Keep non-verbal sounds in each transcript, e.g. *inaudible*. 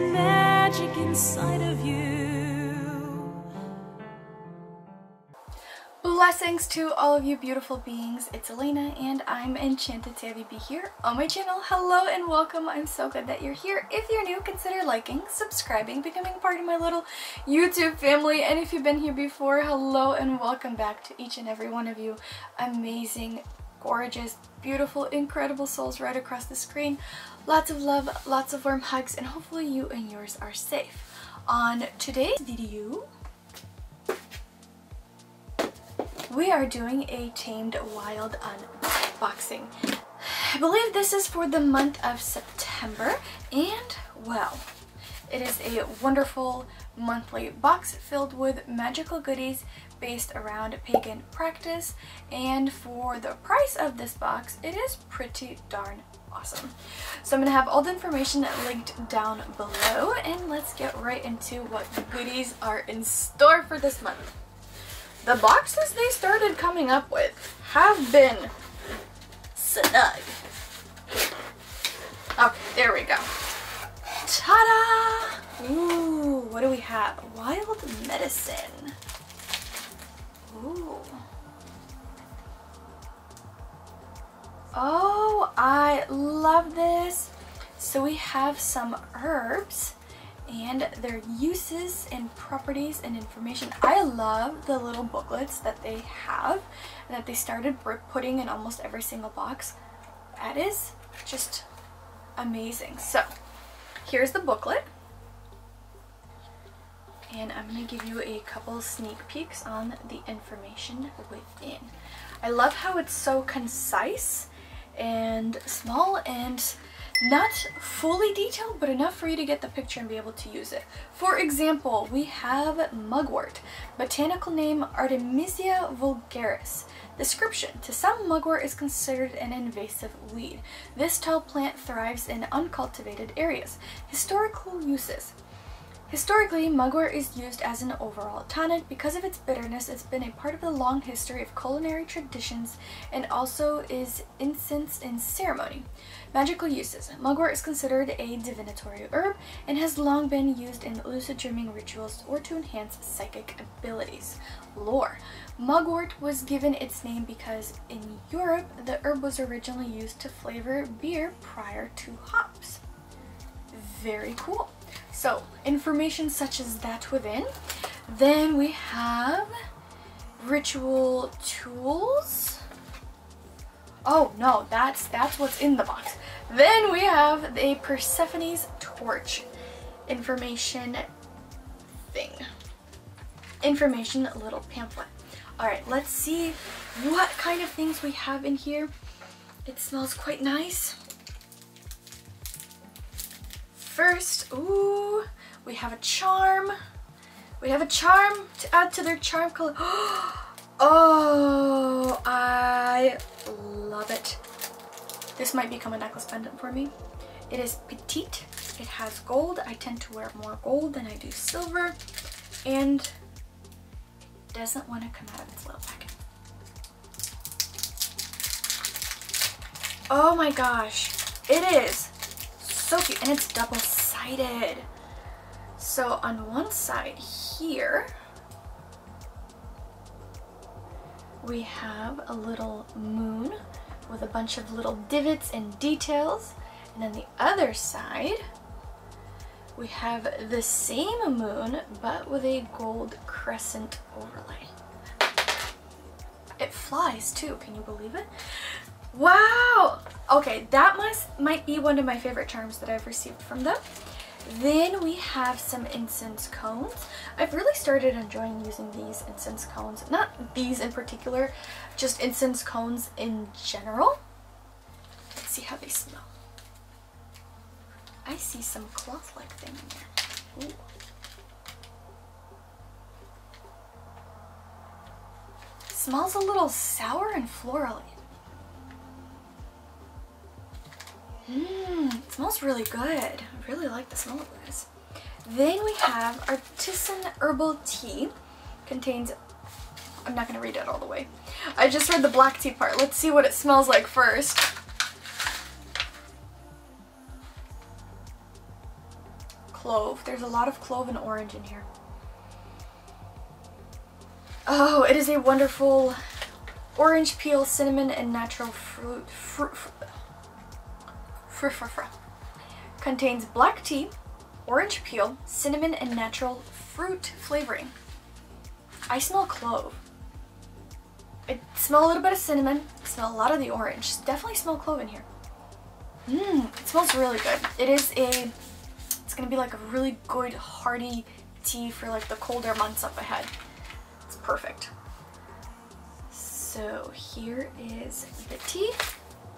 magic inside of you. Blessings to all of you beautiful beings. It's Elena and I'm enchanted to have you be here on my channel. Hello and welcome. I'm so glad that you're here. If you're new, consider liking, subscribing, becoming part of my little YouTube family. And if you've been here before, hello and welcome back to each and every one of you amazing, gorgeous, beautiful, incredible souls right across the screen. Lots of love, lots of warm hugs, and hopefully you and yours are safe. On today's video, we are doing a Tamed Wild unboxing. I believe this is for the month of September and well, it is a wonderful monthly box filled with magical goodies based around pagan practice and for the price of this box it is pretty darn awesome. So I'm going to have all the information linked down below and let's get right into what goodies are in store for this month. The boxes they started coming up with have been snug. Okay, there we go. Ta-da! What do we have? Wild medicine. Ooh. Oh, I love this. So we have some herbs and their uses and properties and information. I love the little booklets that they have and that they started putting in almost every single box. That is just amazing. So here's the booklet and I'm going to give you a couple sneak peeks on the information within. I love how it's so concise and small and not fully detailed, but enough for you to get the picture and be able to use it. For example, we have mugwort, botanical name Artemisia vulgaris. Description. To some, mugwort is considered an invasive weed. This tall plant thrives in uncultivated areas. Historical uses. Historically, mugwort is used as an overall tonic. Because of its bitterness, it's been a part of the long history of culinary traditions and also is incense in ceremony. Magical uses. Mugwort is considered a divinatory herb and has long been used in lucid dreaming rituals or to enhance psychic abilities. Lore. Mugwort was given its name because in Europe, the herb was originally used to flavor beer prior to hops. Very cool. So information such as that within. Then we have ritual tools. Oh no, that's that's what's in the box. Then we have a Persephone's torch information thing. Information little pamphlet. Alright, let's see what kind of things we have in here. It smells quite nice. First, ooh, we have a charm. We have a charm to add to their charm color. *gasps* Oh, I love it. This might become a necklace pendant for me. It is petite. It has gold. I tend to wear more gold than I do silver. And it doesn't want to come out of its little packet. Oh my gosh. It is so cute. And it's double-sided. So on one side here, we have a little moon with a bunch of little divots and details. And then the other side, we have the same moon, but with a gold crescent overlay. It flies too, can you believe it? Wow! Okay, that must might be one of my favorite charms that I've received from them. Then we have some incense cones. I've really started enjoying using these incense cones. Not these in particular, just incense cones in general. Let's see how they smell. I see some cloth-like thing in there. Ooh. smells a little sour and florally. Mmm, it smells really good. I really like the smell of this. Then we have Artisan Herbal Tea. Contains, I'm not to read it all the way. I just read the black tea part. Let's see what it smells like first. clove. There's a lot of clove and orange in here. Oh, it is a wonderful orange peel, cinnamon, and natural fruit. Fruit. Fruit. *laughs* Contains black tea, orange peel, cinnamon, and natural fruit flavoring. I smell clove. I smell a little bit of cinnamon. I smell a lot of the orange. Definitely smell clove in here. Mmm, it smells really good. It is a, it's gonna be like a really good hearty tea for like the colder months up ahead. It's perfect. So here is the tea.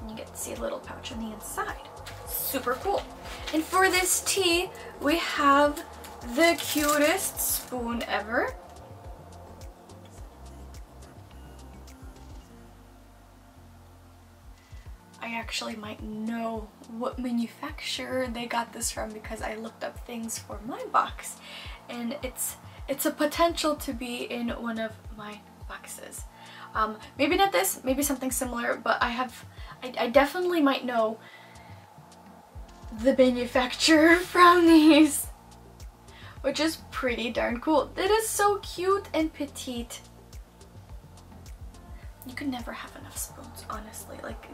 And you get to see a little pouch on the inside. Super cool. And for this tea, we have the cutest spoon ever. I actually might know what manufacturer they got this from because I looked up things for my box and it's it's a potential to be in one of my boxes. Um, maybe not this, maybe something similar, but I have, I, I definitely might know the manufacturer *laughs* from these, which is pretty darn cool. It is so cute and petite. You could never have enough spoons, honestly. Like,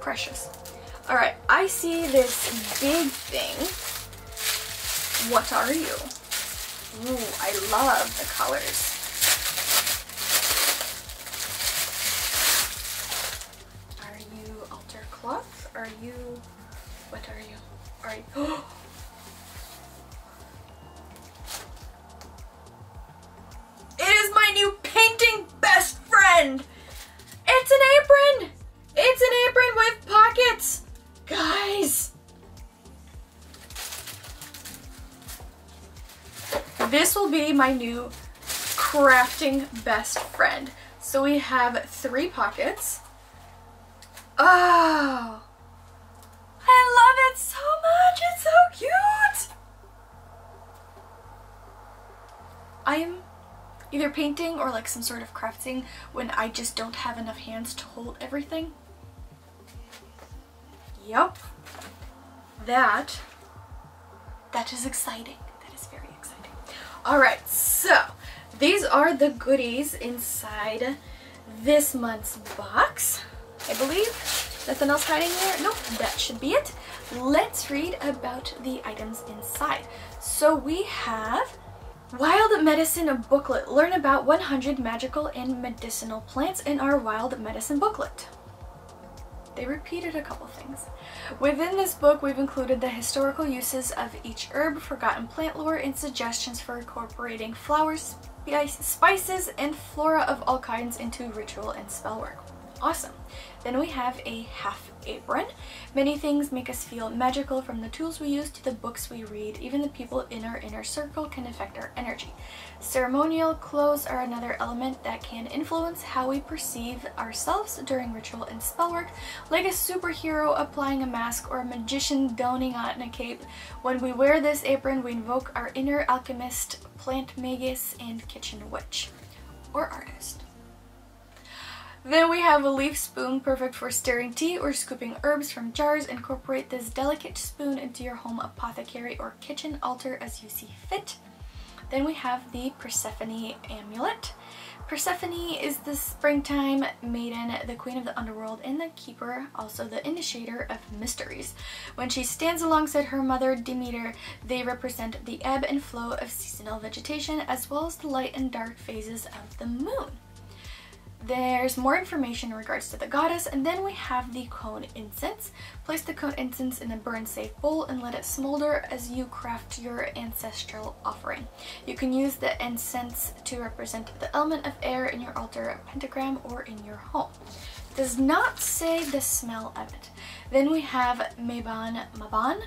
precious. All right, I see this big thing. What are you? Ooh, I love the colors. My new crafting best friend. So we have three pockets. Oh! I love it so much! It's so cute! I'm either painting or like some sort of crafting when I just don't have enough hands to hold everything. Yep. That, that is exciting. That is very exciting. All right, so these are the goodies inside this month's box, I believe. Nothing else hiding there? Nope, that should be it. Let's read about the items inside. So we have Wild Medicine Booklet. Learn about 100 magical and medicinal plants in our Wild Medicine Booklet. They repeated a couple things. Within this book, we've included the historical uses of each herb, forgotten plant lore, and suggestions for incorporating flowers, spices, and flora of all kinds into ritual and spell work. Awesome. Then we have a half apron. Many things make us feel magical from the tools we use to the books we read. Even the people in our inner circle can affect our energy. Ceremonial clothes are another element that can influence how we perceive ourselves during ritual and spell work, like a superhero applying a mask or a magician donning on a cape. When we wear this apron, we invoke our inner alchemist, plant magus, and kitchen witch or artist. Then we have a leaf spoon, perfect for stirring tea or scooping herbs from jars. Incorporate this delicate spoon into your home apothecary or kitchen altar as you see fit. Then we have the Persephone amulet. Persephone is the springtime maiden, the queen of the underworld, and the keeper, also the initiator of mysteries. When she stands alongside her mother Demeter, they represent the ebb and flow of seasonal vegetation as well as the light and dark phases of the moon. There's more information in regards to the goddess, and then we have the cone incense. Place the cone incense in a burn-safe bowl and let it smolder as you craft your ancestral offering. You can use the incense to represent the element of air in your altar pentagram or in your home. It does not say the smell of it. Then we have Mabon Mabon.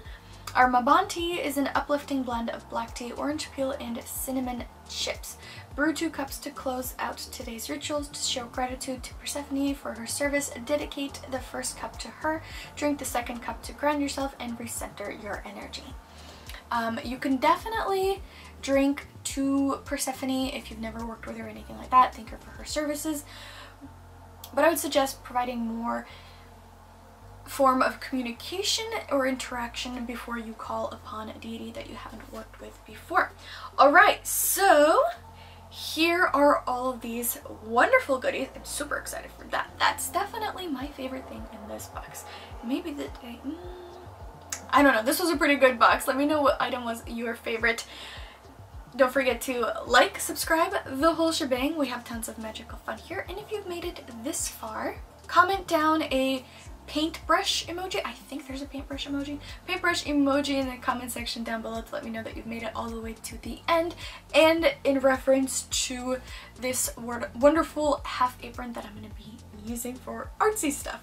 Our Mabon tea is an uplifting blend of black tea, orange peel, and cinnamon chips. Brew two cups to close out today's rituals to show gratitude to Persephone for her service. Dedicate the first cup to her. Drink the second cup to ground yourself and recenter your energy. Um, you can definitely drink to Persephone if you've never worked with her or anything like that. Thank her for her services. But I would suggest providing more form of communication or interaction before you call upon a deity that you haven't worked with before. Alright, so here are all of these wonderful goodies. I'm super excited for that. That's definitely my favorite thing in this box. Maybe the day... Mm, I don't know. This was a pretty good box. Let me know what item was your favorite. Don't forget to like, subscribe, the whole shebang. We have tons of magical fun here. And if you've made it this far, comment down a paintbrush emoji. I think there's a paintbrush emoji. Paintbrush emoji in the comment section down below to let me know that you've made it all the way to the end. And in reference to this word, wonderful half apron that I'm going to be using for artsy stuff.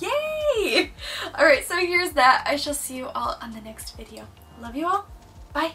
Yay! *laughs* Alright, so here's that. I shall see you all on the next video. Love you all. Bye!